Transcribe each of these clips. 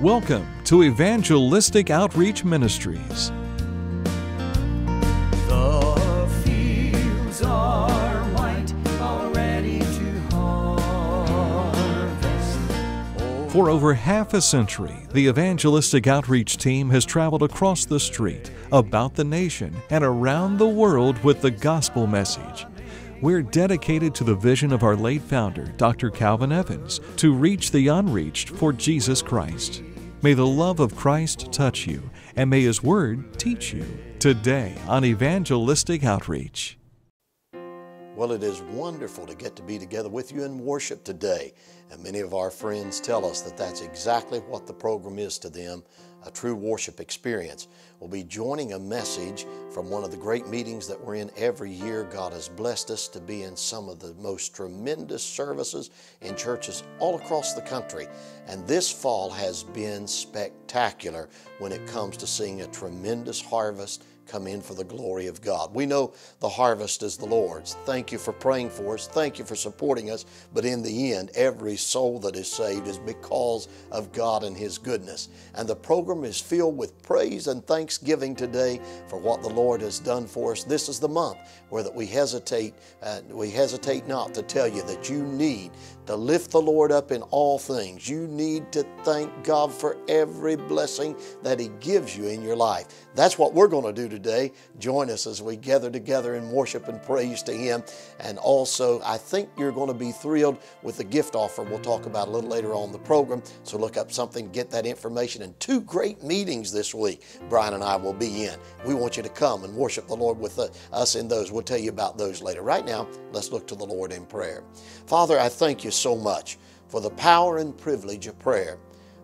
Welcome to Evangelistic Outreach Ministries. The fields are white, already to harvest. For over half a century, the Evangelistic Outreach team has traveled across the street, about the nation, and around the world with the gospel message. We're dedicated to the vision of our late founder, Dr. Calvin Evans, to reach the unreached for Jesus Christ. May the love of Christ touch you, and may His Word teach you. Today on Evangelistic Outreach. Well, it is wonderful to get to be together with you in worship today. And many of our friends tell us that that's exactly what the program is to them a true worship experience. We'll be joining a message from one of the great meetings that we're in every year. God has blessed us to be in some of the most tremendous services in churches all across the country. And this fall has been spectacular when it comes to seeing a tremendous harvest come in for the glory of God. We know the harvest is the Lord's. Thank you for praying for us. Thank you for supporting us. But in the end, every soul that is saved is because of God and His goodness. And the program is filled with praise and thanksgiving today for what the Lord has done for us. This is the month where that we hesitate, uh, we hesitate not to tell you that you need to lift the Lord up in all things. You need to thank God for every blessing that He gives you in your life. That's what we're going to do today. Join us as we gather together in worship and praise to Him. And also, I think you're going to be thrilled with the gift offer we'll talk about a little later on the program. So look up something, get that information. And two great meetings this week, Brian and I will be in. We want you to come and worship the Lord with us in those. We'll tell you about those later. Right now, let's look to the Lord in prayer. Father, I thank you so much for the power and privilege of prayer.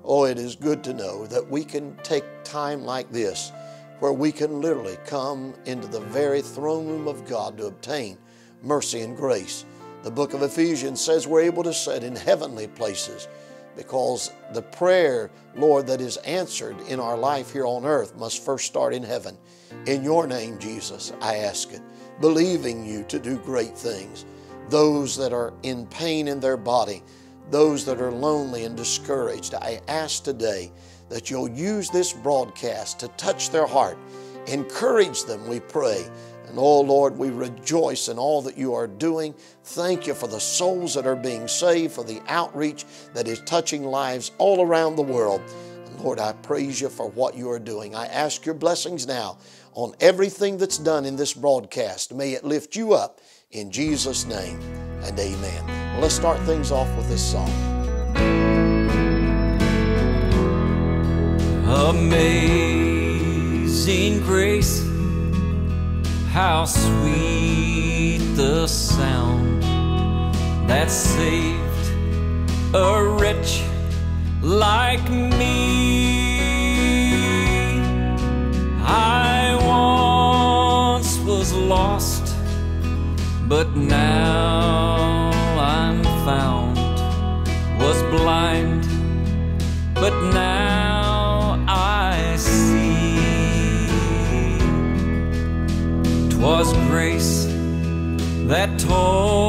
Oh, it is good to know that we can take time like this where we can literally come into the very throne room of God to obtain mercy and grace. The book of Ephesians says we're able to sit in heavenly places because the prayer, Lord, that is answered in our life here on earth must first start in heaven. In your name, Jesus, I ask it, believing you to do great things. Those that are in pain in their body, those that are lonely and discouraged, I ask today that you'll use this broadcast to touch their heart. Encourage them, we pray. And oh Lord, we rejoice in all that you are doing. Thank you for the souls that are being saved, for the outreach that is touching lives all around the world. And Lord, I praise you for what you are doing. I ask your blessings now on everything that's done in this broadcast. May it lift you up in Jesus' name and amen. Well, let's start things off with this song. Amazing grace, how sweet the sound that saved a wretch like me. I once was lost, but now I'm found. Was blind, but now I see. 'Twas grace that told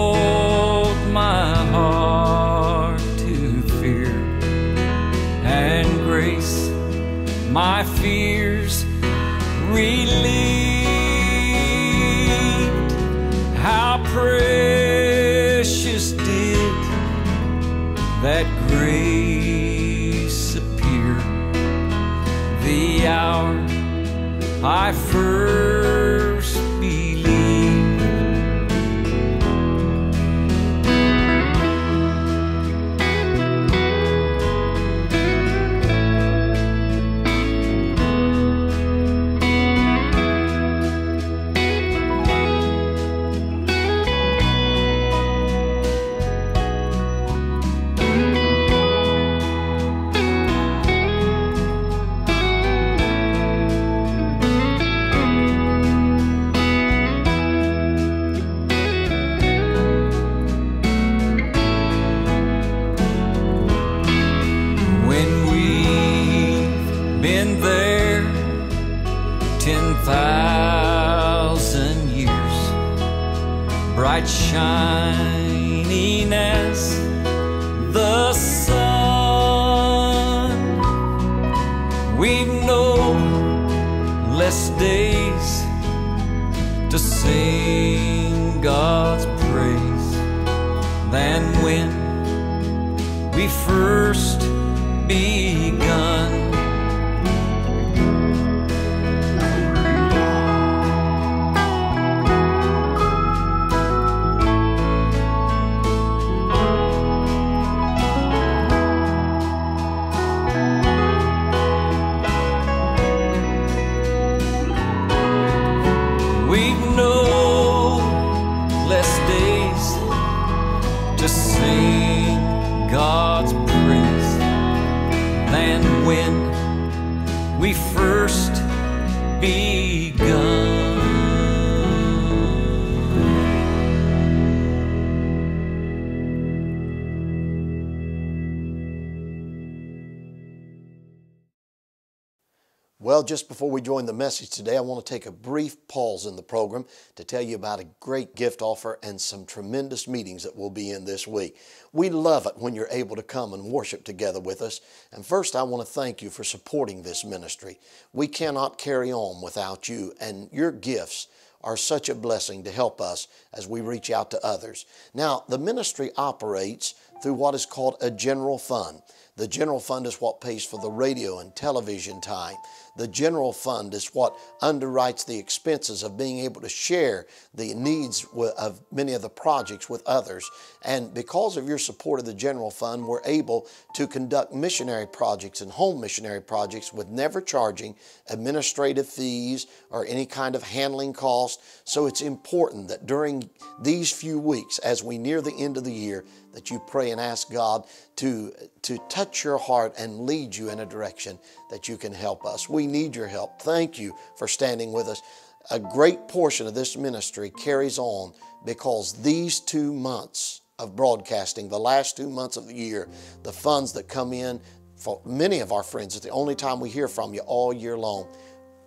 just before we join the message today, I want to take a brief pause in the program to tell you about a great gift offer and some tremendous meetings that we'll be in this week. We love it when you're able to come and worship together with us. And first, I want to thank you for supporting this ministry. We cannot carry on without you, and your gifts are such a blessing to help us as we reach out to others. Now, the ministry operates through what is called a general fund. The general fund is what pays for the radio and television time. The general fund is what underwrites the expenses of being able to share the needs of many of the projects with others. And because of your support of the general fund, we're able to conduct missionary projects and home missionary projects with never charging administrative fees or any kind of handling cost. So it's important that during these few weeks, as we near the end of the year, that you pray and ask God to, to touch your heart and lead you in a direction that you can help us. We need your help. Thank you for standing with us. A great portion of this ministry carries on because these two months of broadcasting, the last two months of the year, the funds that come in for many of our friends, it's the only time we hear from you all year long.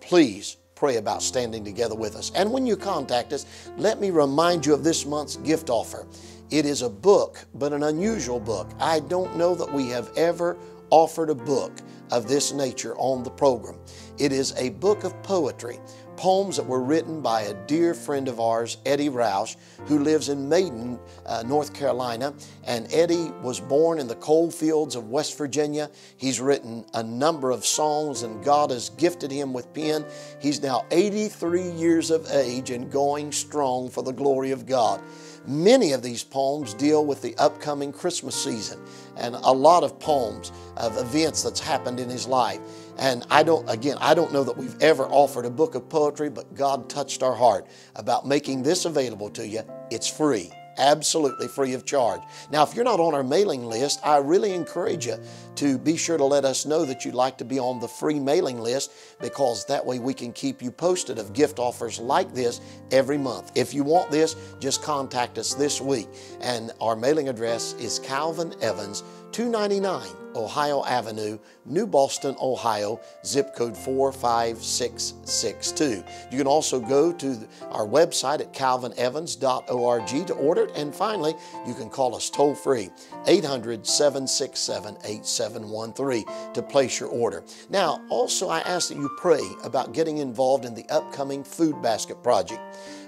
Please pray about standing together with us. And when you contact us, let me remind you of this month's gift offer. It is a book, but an unusual book. I don't know that we have ever offered a book of this nature on the program. It is a book of poetry, poems that were written by a dear friend of ours, Eddie Roush, who lives in Maiden, uh, North Carolina. And Eddie was born in the coal fields of West Virginia. He's written a number of songs, and God has gifted him with pen. He's now 83 years of age and going strong for the glory of God. Many of these poems deal with the upcoming Christmas season and a lot of poems of events that's happened in his life. And I don't, again, I don't know that we've ever offered a book of poetry, but God touched our heart about making this available to you. It's free absolutely free of charge. Now, if you're not on our mailing list, I really encourage you to be sure to let us know that you'd like to be on the free mailing list because that way we can keep you posted of gift offers like this every month. If you want this, just contact us this week. And our mailing address is Calvin Evans, 299 Ohio Avenue, New Boston, Ohio, zip code 45662. You can also go to our website at calvinevans.org to order it. And finally, you can call us toll free, 800 767 8713 to place your order. Now, also, I ask that you pray about getting involved in the upcoming Food Basket Project.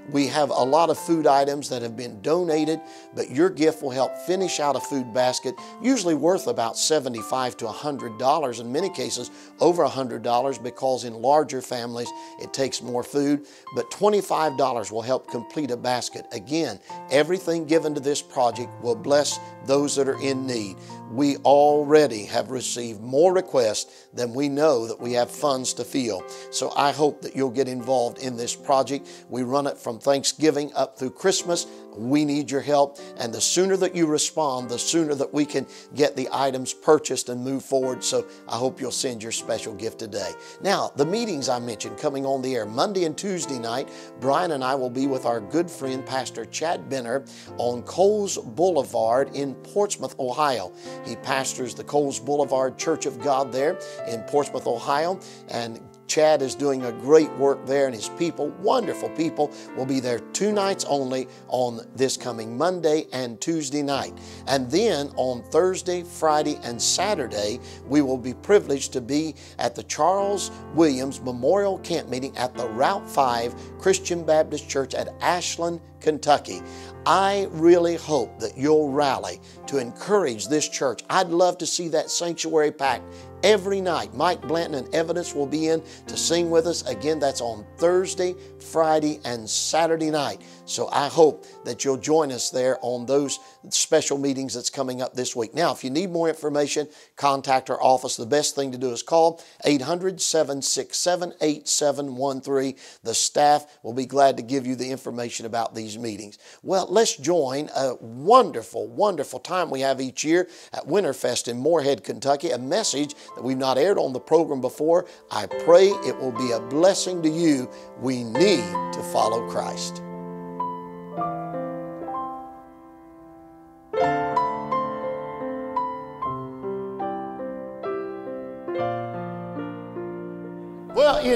We have a lot of food items that have been donated, but your gift will help finish out a food basket, usually worth about 75 to $100, in many cases over $100 because in larger families it takes more food, but $25 will help complete a basket. Again, everything given to this project will bless those that are in need. We already have received more requests than we know that we have funds to fill. So I hope that you'll get involved in this project. We run it from Thanksgiving up through Christmas. We need your help, and the sooner that you respond, the sooner that we can get the items purchased and move forward. So I hope you'll send your special gift today. Now, the meetings I mentioned coming on the air Monday and Tuesday night, Brian and I will be with our good friend Pastor Chad Benner on Coles Boulevard in Portsmouth, Ohio. He pastors the Coles Boulevard Church of God there in Portsmouth, Ohio, and Chad is doing a great work there, and his people, wonderful people, will be there two nights only on this coming Monday and Tuesday night. And then on Thursday, Friday, and Saturday, we will be privileged to be at the Charles Williams Memorial Camp Meeting at the Route 5 Christian Baptist Church at Ashland, Kentucky. I really hope that you'll rally to encourage this church. I'd love to see that sanctuary packed every night. Mike Blanton and Evidence will be in to sing with us. Again, that's on Thursday, Friday, and Saturday night. So I hope that you'll join us there on those special meetings that's coming up this week. Now, if you need more information, contact our office. The best thing to do is call 800 767 8713. The staff will be glad to give you the information about these meetings. Well, let's join a wonderful, wonderful time we have each year at Winterfest in Morehead, Kentucky. A message that we've not aired on the program before. I pray it will be a blessing to you. We need to follow Christ.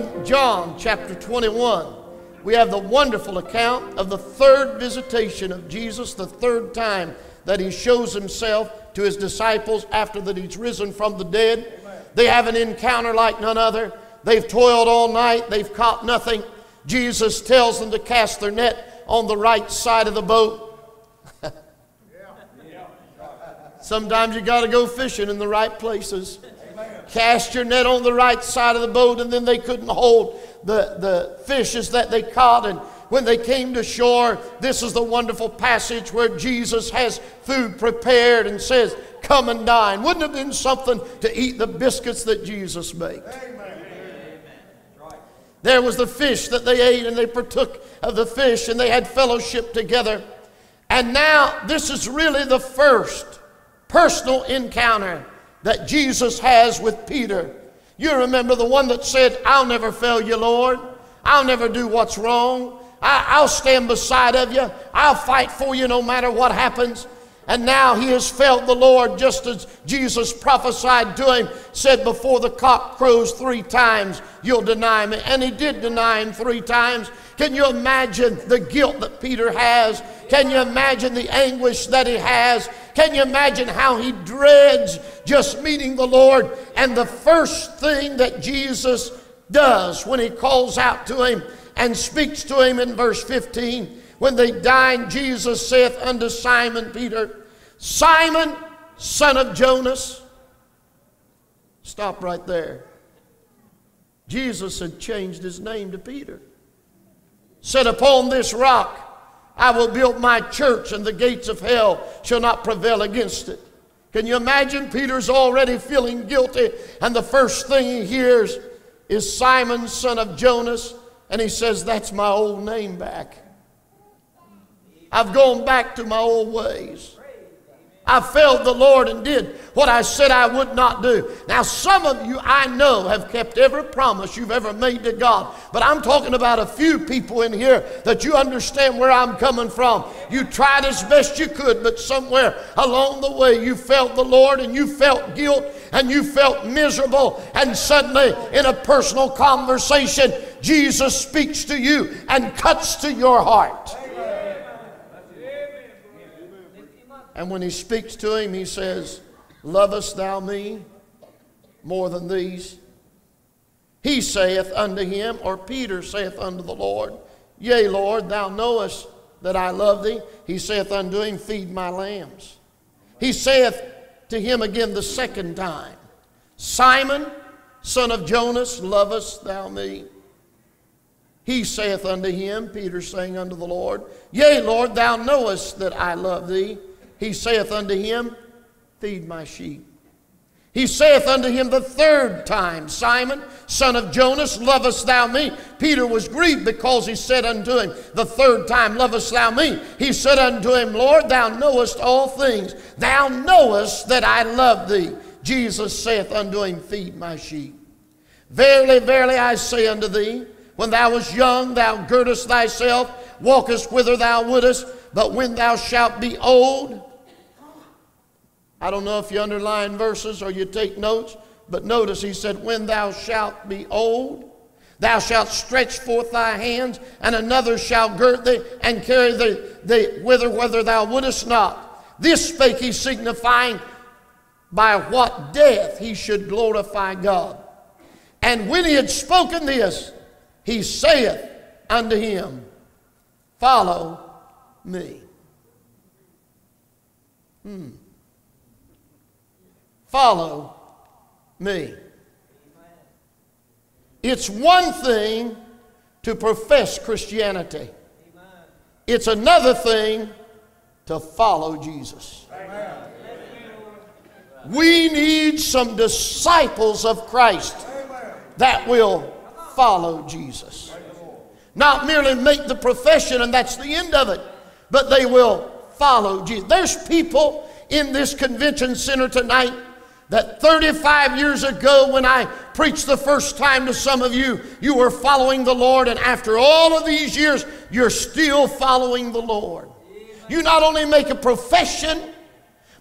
In John chapter 21, we have the wonderful account of the third visitation of Jesus, the third time that he shows himself to his disciples after that he's risen from the dead. They have an encounter like none other. They've toiled all night, they've caught nothing. Jesus tells them to cast their net on the right side of the boat. Sometimes you got to go fishing in the right places. Cast your net on the right side of the boat, and then they couldn't hold the, the fishes that they caught. And when they came to shore, this is the wonderful passage where Jesus has food prepared and says, Come and dine. Wouldn't it have been something to eat the biscuits that Jesus made? There was the fish that they ate, and they partook of the fish, and they had fellowship together. And now, this is really the first personal encounter that Jesus has with Peter. You remember the one that said, I'll never fail you, Lord. I'll never do what's wrong. I, will stand beside of you. I'll fight for you no matter what happens. And now he has felt the Lord just as Jesus prophesied to him, said, Before the cock crows three times, you'll deny me. And he did deny him three times. Can you imagine the guilt that Peter has? Can you imagine the anguish that he has? Can you imagine how he dreads just meeting the Lord? And the first thing that Jesus does when he calls out to him and speaks to him in verse 15. When they dine, Jesus saith unto Simon Peter, Simon, son of Jonas. Stop right there. Jesus had changed his name to Peter. Said, Upon this rock I will build my church, and the gates of hell shall not prevail against it. Can you imagine? Peter's already feeling guilty, and the first thing he hears is Simon, son of Jonas. And he says, That's my old name back. I've gone back to my old ways. I failed the Lord and did what I said I would not do. Now, some of you I know have kept every promise you've ever made to God, but I'm talking about a few people in here that you understand where I'm coming from. You tried as best you could, but somewhere along the way you felt the Lord and you felt guilt and you felt miserable, and suddenly in a personal conversation, Jesus speaks to you and cuts to your heart. And when he speaks to him, he says, Lovest thou me more than these? He saith unto him, or Peter saith unto the Lord, Yea, Lord, thou knowest that I love thee. He saith unto him, Feed my lambs. He saith to him again the second time, Simon, son of Jonas, lovest thou me? He saith unto him, Peter saying unto the Lord, Yea, Lord, thou knowest that I love thee. He saith unto him, Feed my sheep. He saith unto him the third time, Simon, son of Jonas, lovest thou me? Peter was grieved because he said unto him the third time, Lovest thou me? He said unto him, Lord, thou knowest all things. Thou knowest that I love thee. Jesus saith unto him, Feed my sheep. Verily, verily, I say unto thee, when thou wast young, thou girdest thyself, walkest whither thou wouldest, but when thou shalt be old, I don't know if you underline verses or you take notes, but notice he said, When thou shalt be old, Thou shalt stretch forth thy hands, and another shall gird thee and carry thee, thee whither, whether thou wouldest not. This spake he, signifying by what death he should glorify God. And when he had spoken this, he saith unto him, Follow me. Hmm. Follow me. It's one thing to profess Christianity, it's another thing to follow Jesus. We need some disciples of Christ that will follow Jesus. Not merely make the profession and that's the end of it, but they will follow Jesus. There's people in this convention center tonight that 35 years ago, when I preached the first time to some of you, you were following the Lord, and after all of these years, you're still following the Lord. You not only make a profession,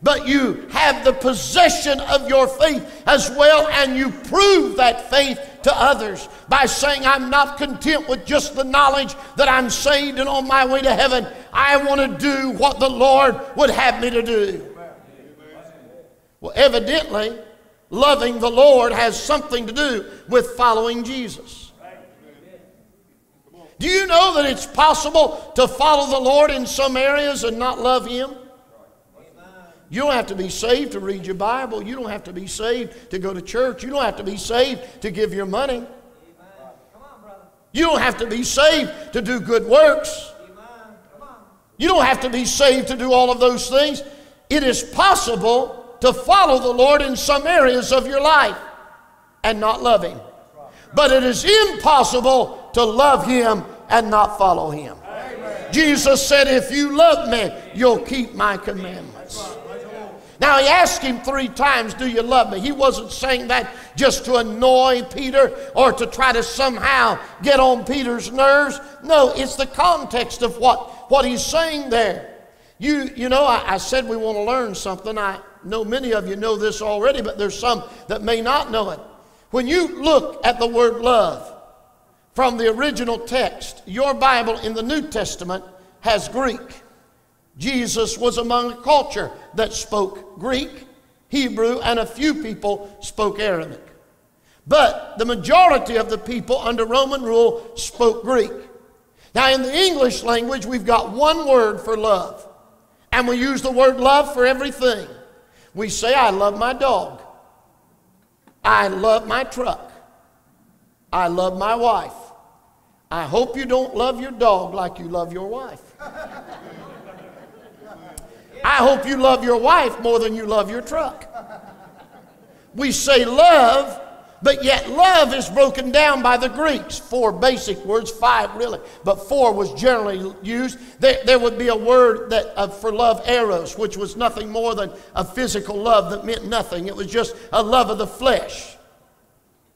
but you have the possession of your faith as well, and you prove that faith to others by saying, I'm not content with just the knowledge that I'm saved and on my way to heaven. I want to do what the Lord would have me to do. Well, evidently, loving the Lord has something to do with following Jesus. Do you know that it's possible to follow the Lord in some areas and not love Him? You don't have to be saved to read your Bible. You don't have to be saved to go to church. You don't have to be saved to give your money. You don't have to be saved to do good works. You don't have to be saved to do all of those things. It is possible to follow the Lord in some areas of your life and not love Him. But it is impossible to love Him and not follow Him. Jesus said, If you love me, you'll keep my commandments. Now he asked him three times, Do you love me? He wasn't saying that just to annoy Peter or to try to somehow get on Peter's nerves. No, it's the context of what, what he's saying there. You, you know, I, I said we want to learn something. I, know many of you know this already, but there's some that may not know it. When you look at the word love from the original text, your Bible in the New Testament has Greek. Jesus was among a culture that spoke Greek, Hebrew, and a few people spoke Aramaic. But the majority of the people under Roman rule spoke Greek. Now, in the English language, we've got one word for love, and we use the word love for everything. We say, I love my dog. I love my truck. I love my wife. I hope you don't love your dog like you love your wife. I hope you love your wife more than you love your truck. We say love but yet, love is broken down by the Greeks. Four basic words, five really, but four was generally used. There, there would be a word that uh, for love, eros, which was nothing more than a physical love that meant nothing. It was just a love of the flesh.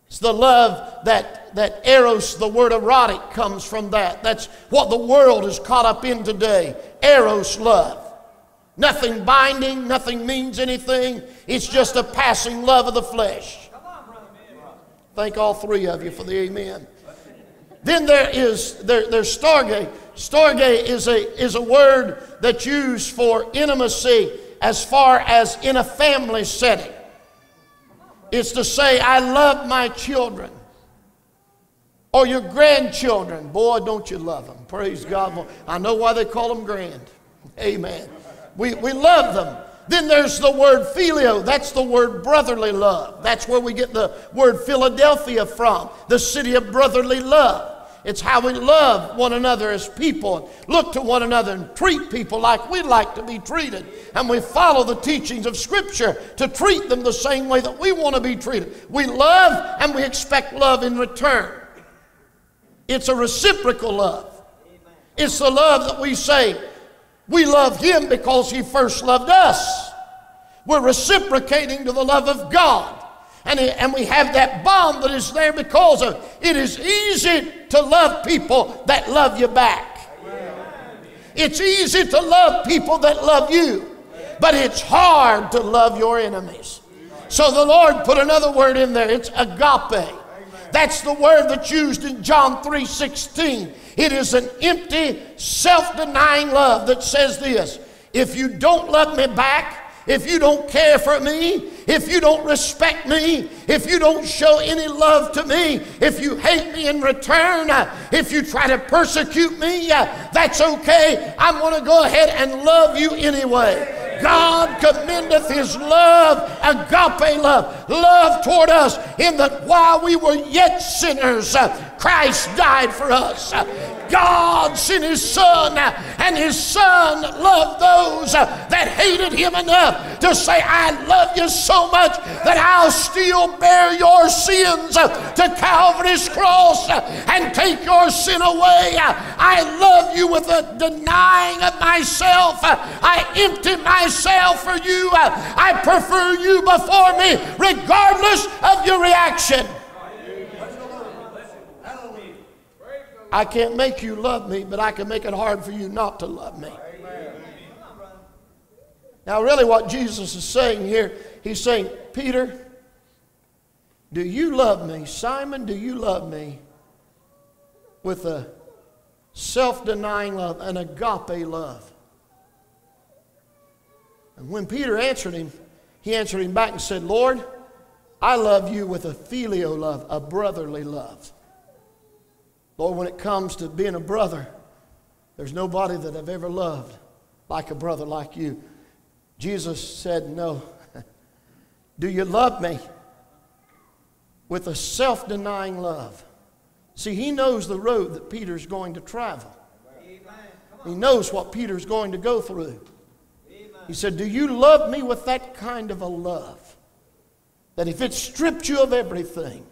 It's the love that, that eros, the word erotic, comes from that. That's what the world is caught up in today. Eros love. Nothing binding, nothing means anything. It's just a passing love of the flesh. Thank all three of you for the amen. Then there is there, there's storge. Storge is a is a word that's used for intimacy as far as in a family setting. It's to say, I love my children. Or your grandchildren. Boy, don't you love them. Praise God. I know why they call them grand. Amen. We, we love them. Then there's the word phileo. That's the word brotherly love. That's where we get the word Philadelphia from, the city of brotherly love. It's how we love one another as people, look to one another and treat people like we'd like to be treated. And we follow the teachings of Scripture to treat them the same way that we want to be treated. We love and we expect love in return. It's a reciprocal love. It's the love that we say, we love Him because He first loved us. We're reciprocating to the love of God. And, and we have that bond that is there because of it is easy to love people that love you back. It's easy to love people that love you, but it's hard to love your enemies. So the Lord put another word in there. It's agape. That's the word that's used in John 3:16. It is an empty, self-denying love that says this: if you don't love me back, if you don't care for me, if you don't respect me, if you don't show any love to me, if you hate me in return, if you try to persecute me, that's okay. I'm going to go ahead and love you anyway. God commendeth his love, agape love, love toward us, in that while we were yet sinners, uh, Christ died for us. God sent his son, and his son loved those that hated him enough to say, I love you so much that I'll still bear your sins to Calvary's cross and take your sin away. I love you with a denying of myself. I empty myself for you. I prefer you before me, regardless of your reaction. I can't make you love me, but I can make it hard for you not to love me. Now, really, what Jesus is saying here, he's saying, Peter, do you love me? Simon, do you love me? With a self denying love, an agape love. And when Peter answered him, he answered him back and said, Lord, I love you with a filial love, a brotherly love. Lord, when it comes to being a brother, there's nobody that I've ever loved like a brother like you. Jesus said, No. Do you love me? With a self denying love. See, he knows the road that Peter's going to travel. He knows what Peter's going to go through. He said, Do you love me with that kind of a love? That if it stripped you of everything,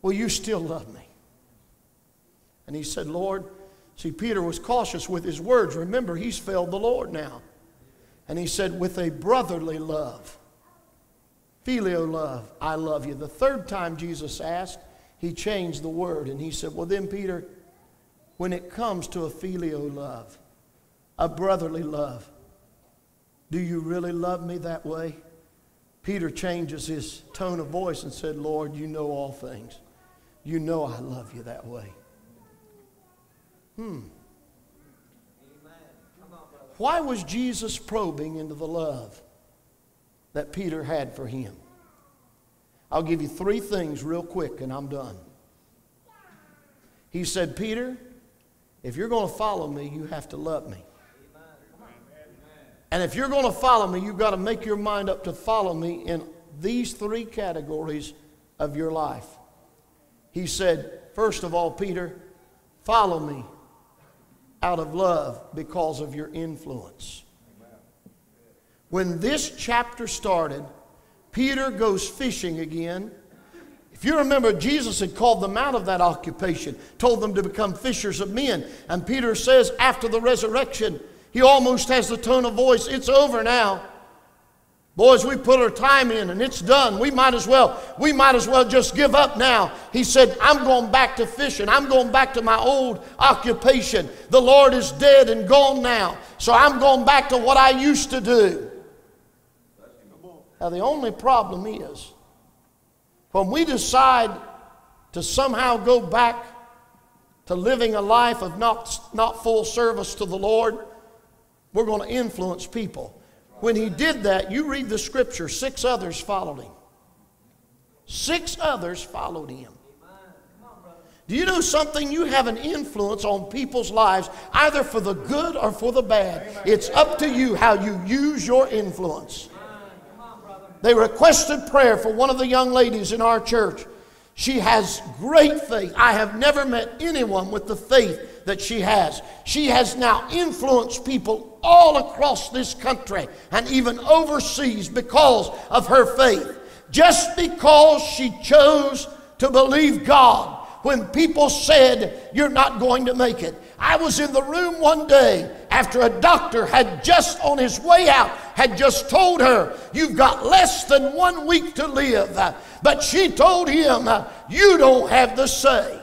will you still love me? And he said, Lord, see, Peter was cautious with his words. Remember, he's failed the Lord now. And he said, with a brotherly love, filial love, I love you. The third time Jesus asked, he changed the word and he said, Well, then, Peter, when it comes to a filial love, a brotherly love, do you really love me that way? Peter changes his tone of voice and said, Lord, you know all things. You know I love you that way. Hmm. Why was Jesus probing into the love that Peter had for him? I'll give you three things real quick and I'm done. He said, Peter, if you're going to follow me, you have to love me. And if you're going to follow me, you've got to make your mind up to follow me in these three categories of your life. He said, First of all, Peter, follow me out of love because of your influence. When this chapter started, Peter goes fishing again. If you remember, Jesus had called them out of that occupation, told them to become fishers of men. And Peter says, after the resurrection, he almost has the tone of voice, It's over now. Boys, we put our time in and it's done. We might as well, we might as well just give up now. He said, I'm going back to fishing. I'm going back to my old occupation. The Lord is dead and gone now. So I'm going back to what I used to do. Now, the only problem is when we decide to somehow go back to living a life of not, not full service to the Lord, we're going to influence people. When he did that, you read the scripture, six others followed him. Six others followed him. Do you know something? You have an influence on people's lives, either for the good or for the bad. It's up to you how you use your influence. They requested prayer for one of the young ladies in our church. She has great faith. I have never met anyone with the faith that she has. She has now influenced people all across this country and even overseas because of her faith. Just because she chose to believe God when people said, You're not going to make it. I was in the room one day after a doctor had just on his way out had just told her, You've got less than one week to live. But she told him, You don't have the say.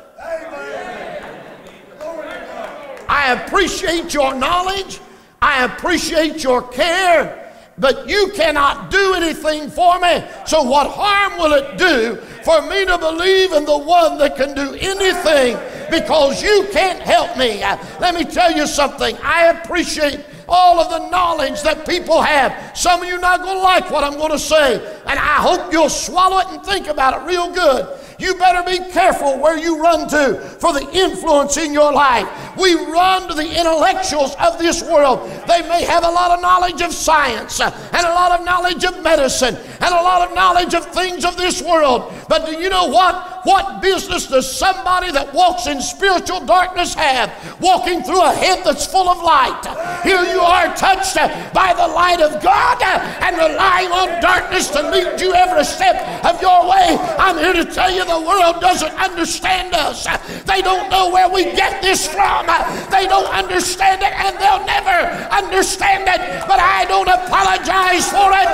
I appreciate your knowledge. I appreciate your care. but you cannot do anything for me. So, what harm will it do for me to believe in the one that can do anything because you can't help me? Let me tell you something. I appreciate all of the knowledge that people have. Some of you are not going to like what I'm going to say, and I hope you'll swallow it and think about it real good. You better be careful where you run to for the influence in your life. We run to the intellectuals of this world. They may have a lot of knowledge of science and a lot of knowledge of medicine and a lot of knowledge of things of this world. But do you know what? What business does somebody that walks in spiritual darkness have walking through a head that's full of light? Here you are touched by the light of God and relying on darkness to lead you every step of your way. I'm here to tell you the world doesn't understand us. They don't know where we get this from. They don't understand it and they'll never understand it. But I don't apologize for it,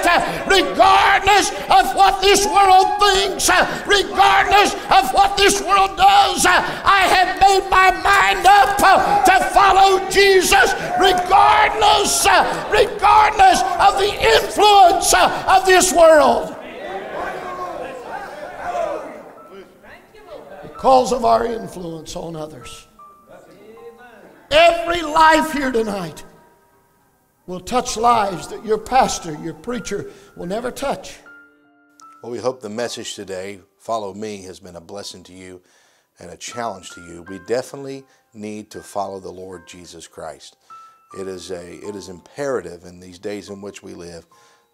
regardless of what this world thinks, regardless of what this world does. I have made my mind up to follow Jesus, regardless, regardless of the influence of this world. because of our influence on others. Every life here tonight will touch lives that your pastor, your preacher will never touch. Well, we hope the message today, Follow Me, has been a blessing to you and a challenge to you. We definitely need to follow the Lord Jesus Christ. It is, a, it is imperative in these days in which we live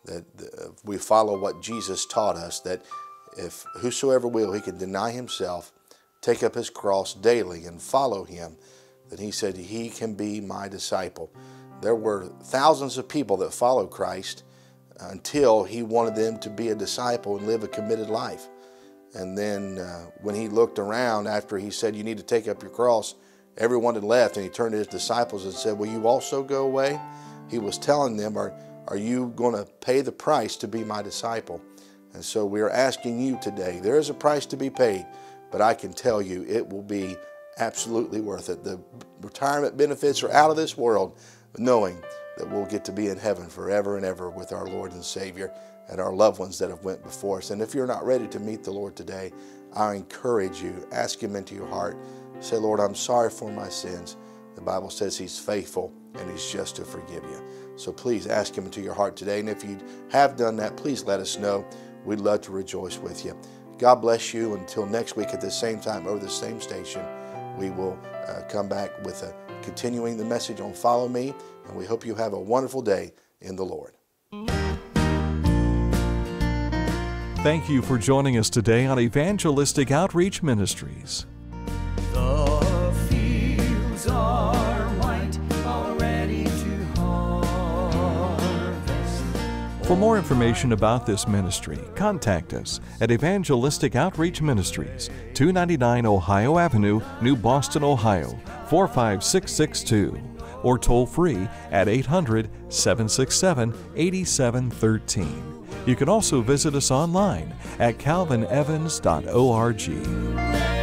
that we follow what Jesus taught us, that if whosoever will, he can deny himself take up his cross daily and follow him, then he said, He can be my disciple. There were thousands of people that followed Christ until he wanted them to be a disciple and live a committed life. And then uh, when he looked around after he said, You need to take up your cross, everyone had left, and he turned to his disciples and said, Will you also go away? He was telling them, Are, are you going to pay the price to be my disciple? And so we are asking you today, there is a price to be paid. But I can tell you it will be absolutely worth it. The retirement benefits are out of this world, knowing that we'll get to be in heaven forever and ever with our Lord and Savior and our loved ones that have went before us. And if you're not ready to meet the Lord today, I encourage you, ask Him into your heart. Say, Lord, I'm sorry for my sins. The Bible says He's faithful and He's just to forgive you. So please ask Him into your heart today. And if you have done that, please let us know. We'd love to rejoice with you. God bless you. Until next week at the same time over the same station, we will uh, come back with a, continuing the message on Follow Me, and we hope you have a wonderful day in the Lord. Thank you for joining us today on Evangelistic Outreach Ministries. For more information about this ministry, contact us at Evangelistic Outreach Ministries, 299 Ohio Avenue, New Boston, Ohio, 45662, or toll free at 800 767 8713. You can also visit us online at calvinevans.org.